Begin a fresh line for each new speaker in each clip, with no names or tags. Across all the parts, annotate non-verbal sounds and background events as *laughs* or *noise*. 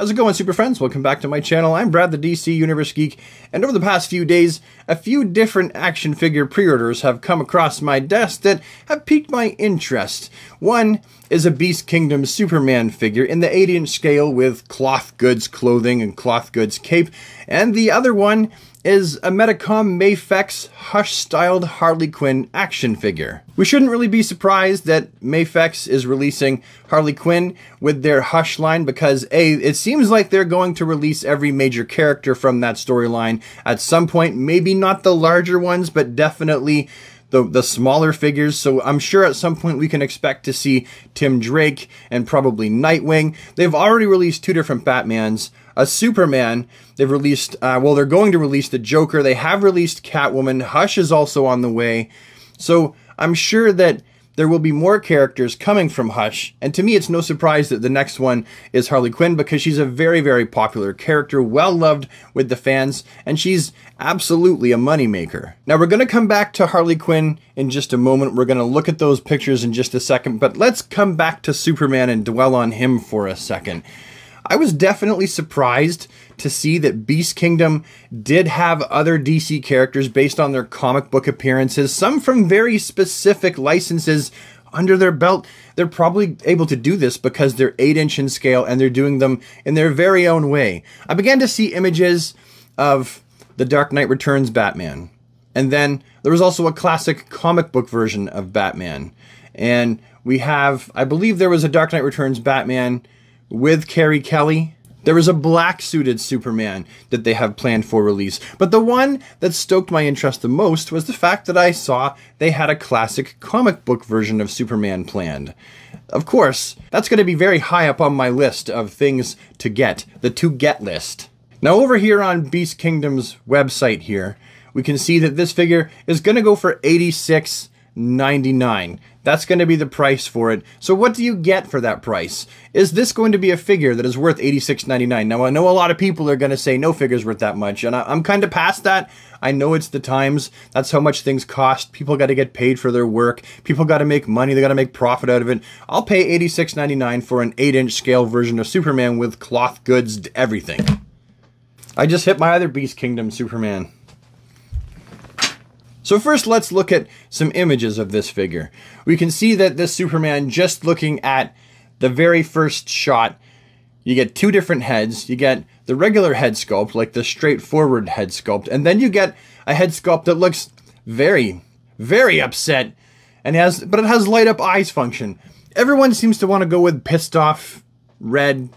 How's it going, super friends? Welcome back to my channel. I'm Brad, the DC Universe Geek, and over the past few days, a few different action figure pre-orders have come across my desk that have piqued my interest. One is a Beast Kingdom Superman figure in the 8-inch scale with cloth goods clothing and cloth goods cape, and the other one is a Medicom Mafex Hush-styled Harley Quinn action figure. We shouldn't really be surprised that Mafex is releasing Harley Quinn with their Hush line because A, it seems like they're going to release every major character from that storyline at some point, maybe not the larger ones, but definitely the the smaller figures. So I'm sure at some point we can expect to see Tim Drake and probably Nightwing. They've already released two different Batmans, a Superman. They've released uh, well, they're going to release the Joker. They have released Catwoman. Hush is also on the way. So I'm sure that there will be more characters coming from Hush, and to me it's no surprise that the next one is Harley Quinn because she's a very, very popular character, well loved with the fans, and she's absolutely a moneymaker. Now we're going to come back to Harley Quinn in just a moment. We're going to look at those pictures in just a second, but let's come back to Superman and dwell on him for a second. I was definitely surprised to see that Beast Kingdom did have other DC characters based on their comic book appearances, some from very specific licenses under their belt. They're probably able to do this because they're 8 inch in scale and they're doing them in their very own way. I began to see images of the Dark Knight Returns Batman. And then there was also a classic comic book version of Batman. And we have, I believe there was a Dark Knight Returns Batman with Carrie Kelly. There is a black suited Superman that they have planned for release, but the one that stoked my interest the most was the fact that I saw they had a classic comic book version of Superman planned. Of course, that's going to be very high up on my list of things to get, the to get list. Now, over here on Beast Kingdom's website, here, we can see that this figure is going to go for 86 99 that's going to be the price for it. So what do you get for that price? Is this going to be a figure that is worth $86.99? Now I know a lot of people are going to say no figure's worth that much, and I, am kind of past that. I know it's the times. That's how much things cost. People got to get paid for their work. People got to make money. They got to make profit out of it. I'll pay $86.99 for an 8-inch scale version of Superman with cloth goods, everything. I just hit my other Beast Kingdom Superman. So first let's look at some images of this figure. We can see that this Superman, just looking at the very first shot, you get two different heads. You get the regular head sculpt, like the straightforward head sculpt, and then you get a head sculpt that looks very, very upset, and has, but it has light up eyes function. Everyone seems to want to go with pissed off, red,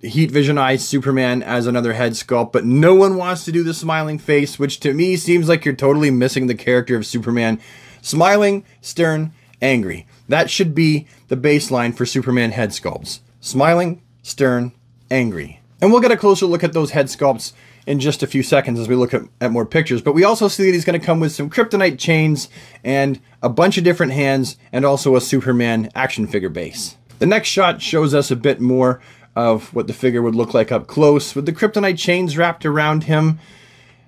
heat vision eyes Superman as another head sculpt, but no one wants to do the smiling face, which to me seems like you're totally missing the character of Superman. Smiling, stern, angry. That should be the baseline for Superman head sculpts. Smiling, stern, angry. And we'll get a closer look at those head sculpts in just a few seconds as we look at, at more pictures. But we also see that he's going to come with some kryptonite chains and a bunch of different hands and also a Superman action figure base. The next shot shows us a bit more of what the figure would look like up close with the kryptonite chains wrapped around him.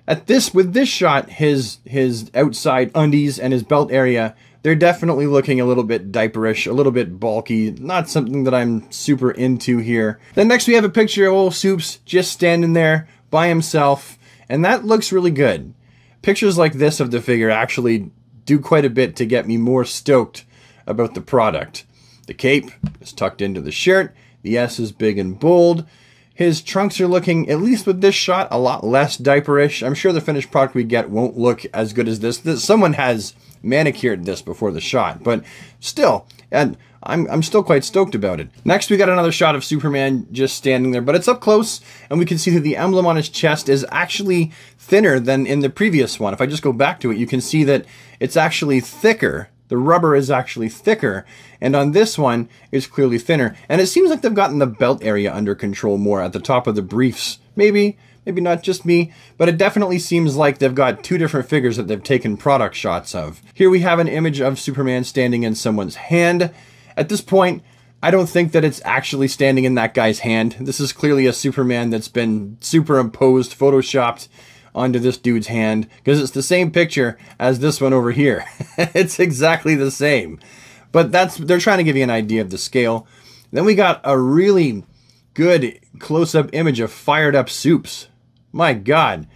At this with this shot, his his outside undies and his belt area, they're definitely looking a little bit diaperish, a little bit bulky, not something that I'm super into here. Then next we have a picture of old Soups just standing there by himself, and that looks really good. Pictures like this of the figure actually do quite a bit to get me more stoked about the product. The cape is tucked into the shirt, the S is big and bold. His trunks are looking, at least with this shot, a lot less diaperish. I'm sure the finished product we get won't look as good as this. Someone has manicured this before the shot, but still, and I'm, I'm still quite stoked about it. Next, we got another shot of Superman just standing there, but it's up close, and we can see that the emblem on his chest is actually thinner than in the previous one. If I just go back to it, you can see that it's actually thicker the rubber is actually thicker, and on this one, it's clearly thinner. And it seems like they've gotten the belt area under control more at the top of the briefs. Maybe, maybe not just me, but it definitely seems like they've got two different figures that they've taken product shots of. Here we have an image of Superman standing in someone's hand. At this point, I don't think that it's actually standing in that guy's hand. This is clearly a Superman that's been superimposed, photoshopped onto this dude's hand because it's the same picture as this one over here. *laughs* it's exactly the same. But that's they're trying to give you an idea of the scale. Then we got a really good close-up image of fired up soups. My god.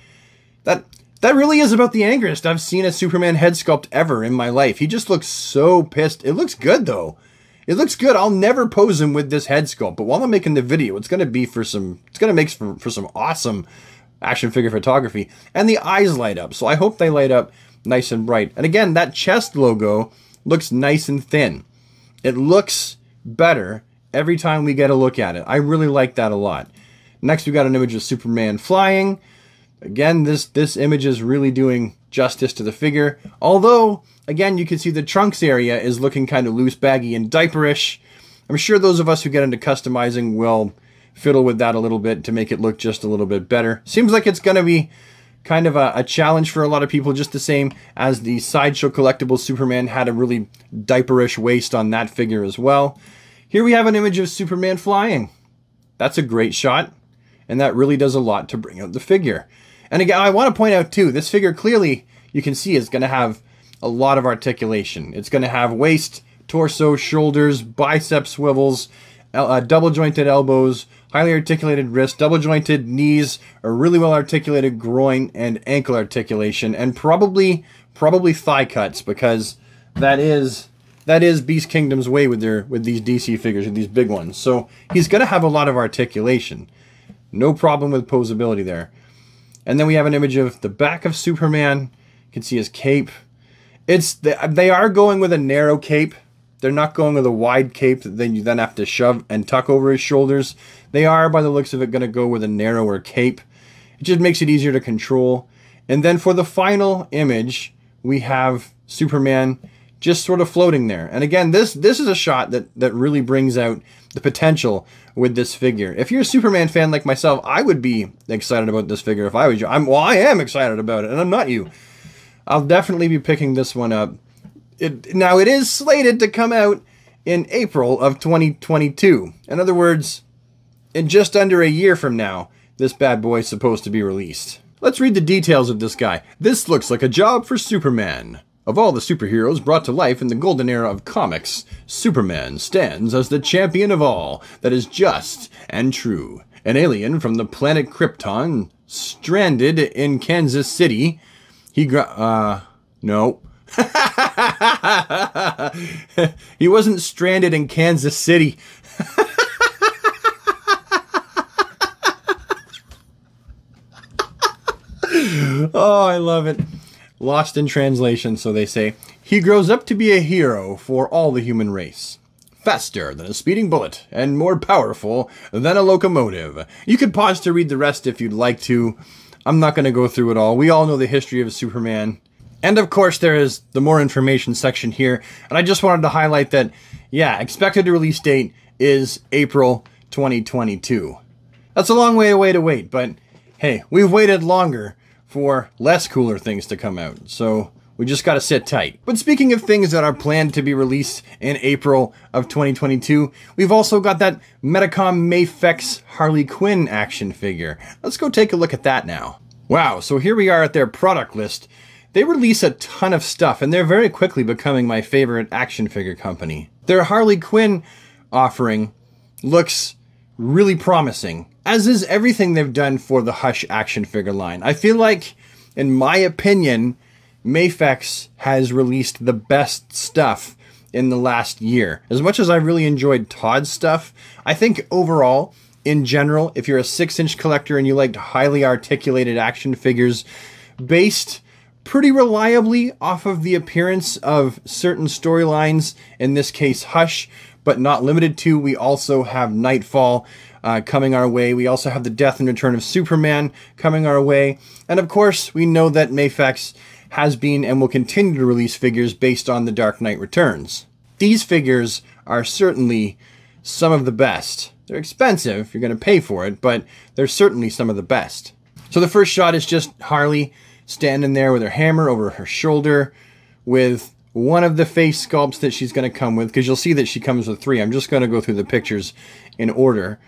That that really is about the angriest I've seen a Superman head sculpt ever in my life. He just looks so pissed. It looks good though. It looks good. I'll never pose him with this head sculpt, but while I'm making the video, it's going to be for some it's going to make for, for some awesome action figure photography. And the eyes light up. So I hope they light up nice and bright. And again, that chest logo looks nice and thin. It looks better every time we get a look at it. I really like that a lot. Next, we got an image of Superman flying. Again, this, this image is really doing justice to the figure. Although, again, you can see the trunks area is looking kind of loose, baggy, and diaperish. I'm sure those of us who get into customizing will fiddle with that a little bit to make it look just a little bit better. Seems like it's going to be kind of a, a, challenge for a lot of people, just the same as the Sideshow Collectible Superman had a really diaperish waist on that figure as well. Here we have an image of Superman flying. That's a great shot, and that really does a lot to bring out the figure. And again, I want to point out too, this figure clearly, you can see, is going to have a lot of articulation. It's going to have waist, torso, shoulders, bicep swivels, uh, double jointed elbows, highly articulated wrist, double jointed knees, a really well articulated groin and ankle articulation, and probably probably thigh cuts because that is that is Beast Kingdom's way with their with these DC figures, with these big ones. So he's going to have a lot of articulation. No problem with posability there. And then we have an image of the back of Superman. You can see his cape. It's they are going with a narrow cape. They're not going with a wide cape that then you then have to shove and tuck over his shoulders. They are, by the looks of it, going to go with a narrower cape. It just makes it easier to control. And then for the final image, we have Superman just sort of floating there. And again, this this is a shot that that really brings out the potential with this figure. If you're a Superman fan like myself, I would be excited about this figure if I was you. I'm well, I am excited about it, and I'm not you. I'll definitely be picking this one up. It, now it is slated to come out in April of 2022. In other words, in just under a year from now, this bad boy is supposed to be released. Let's read the details of this guy. This looks like a job for Superman. Of all the superheroes brought to life in the golden era of comics, Superman stands as the champion of all that is just and true. An alien from the planet Krypton, stranded in Kansas City, he gra- uh, no. *laughs* he wasn't stranded in Kansas City. *laughs* oh, I love it. Lost in translation, so they say. He grows up to be a hero for all the human race. Faster than a speeding bullet, and more powerful than a locomotive. You could pause to read the rest if you'd like to. I'm not going to go through it all. We all know the history of Superman. And of course, there is the more information section here. And I just wanted to highlight that, yeah, expected release date is April 2022. That's a long way away to wait, but hey, we've waited longer for less cooler things to come out. So we just got to sit tight. But speaking of things that are planned to be released in April of 2022, we've also got that Medicom Mafex Harley Quinn action figure. Let's go take a look at that now. Wow, so here we are at their product list. They release a ton of stuff, and they're very quickly becoming my favorite action figure company. Their Harley Quinn offering looks really promising, as is everything they've done for the Hush action figure line. I feel like, in my opinion, Mafex has released the best stuff in the last year. As much as I really enjoyed Todd's stuff, I think overall, in general, if you're a six inch collector and you like highly articulated action figures based pretty reliably off of the appearance of certain storylines, in this case, Hush, but not limited to. We also have Nightfall uh, coming our way. We also have the Death and Return of Superman coming our way. And of course, we know that Mafex has been and will continue to release figures based on The Dark Knight Returns. These figures are certainly some of the best. They're expensive, if you're going to pay for it, but they're certainly some of the best. So the first shot is just Harley standing there with her hammer over her shoulder with one of the face sculpts that she's going to come with, because you'll see that she comes with three. I'm just going to go through the pictures in order.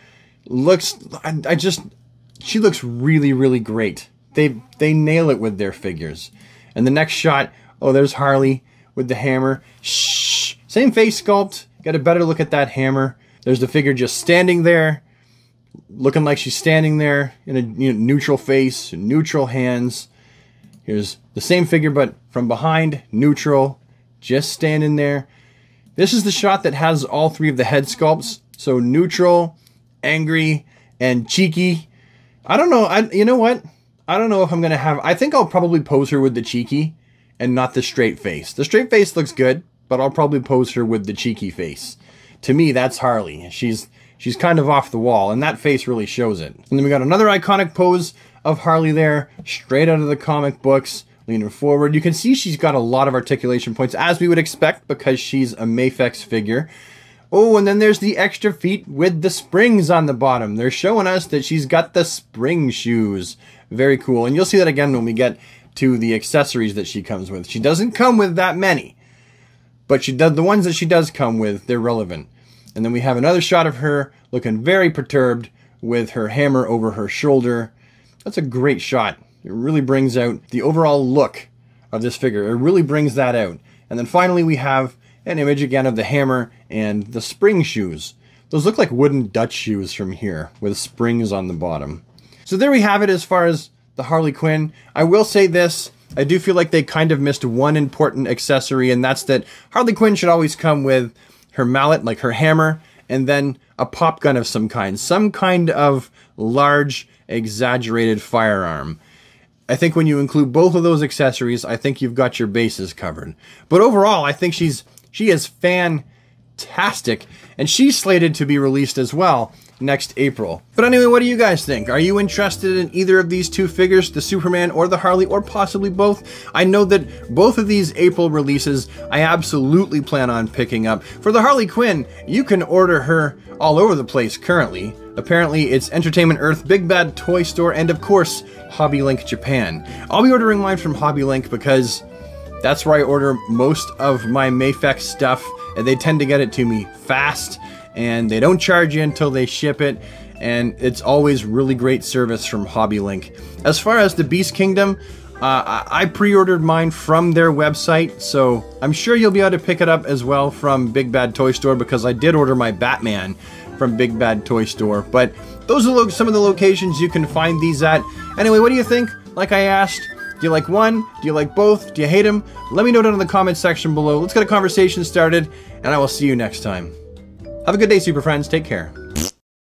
Looks, I, I just, she looks really, really great. They they nail it with their figures. And the next shot, oh, there's Harley with the hammer. Shh, same face sculpt. Got a better look at that hammer. There's the figure just standing there. looking like she's standing there in a you know, neutral face, neutral hands. Here's the same figure, but from behind, neutral, just standing there. This is the shot that has all three of the head sculpts. So neutral, angry, and cheeky. I don't know. I you know what? I don't know if I'm gonna have. I think I'll probably pose her with the cheeky and not the straight face. The straight face looks good, but I'll probably pose her with the cheeky face. To me, that's Harley. She's she's kind of off the wall, and that face really shows it. And then we got another iconic pose of Harley there, straight out of the comic books, leaning forward. You can see she's got a lot of articulation points, as we would expect, because she's a Mafex figure. Oh, and then there's the extra feet with the springs on the bottom. They're showing us that she's got the spring shoes. Very cool. And you'll see that again when we get to the accessories that she comes with. She doesn't come with that many, but she does the ones that she does come with, they're relevant. And then we have another shot of her looking very perturbed with her hammer over her shoulder. That's a great shot. It really brings out the overall look of this figure. It really brings that out. And then finally we have an image again of the hammer and the spring shoes. Those look like wooden Dutch shoes from here with springs on the bottom. So there we have it as far as the Harley Quinn. I will say this, I do feel like they kind of missed one important accessory and that's that Harley Quinn should always come with her mallet, like her hammer, and then a pop gun of some kind. Some kind of large, exaggerated firearm. I think when you include both of those accessories, I think you've got your bases covered. But overall, I think she's she is fantastic, and she's slated to be released as well next April. But anyway, what do you guys think? Are you interested in either of these two figures, the Superman or the Harley, or possibly both? I know that both of these April releases I absolutely plan on picking up. For the Harley Quinn, you can order her all over the place currently. Apparently, it's Entertainment Earth, Big Bad Toy Store, and of course, Hobby Link Japan. I'll be ordering mine from Hobby Link because that's where I order most of my Mafex stuff, and they tend to get it to me fast and they don't charge you until they ship it and it's always really great service from Hobby Link. As far as the Beast Kingdom, uh, I pre-ordered mine from their website, so I'm sure you'll be able to pick it up as well from Big Bad Toy Store because I did order my Batman from Big Bad Toy Store. But those are some of the locations you can find these at. Anyway, what do you think? Like I asked, do you like one? Do you like both? Do you hate them? Let me know down in the comments section below. Let's get a conversation started, and I will see you next time. Have a good day, Super Friends. Take care.